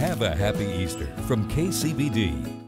Have a happy Easter from KCBD.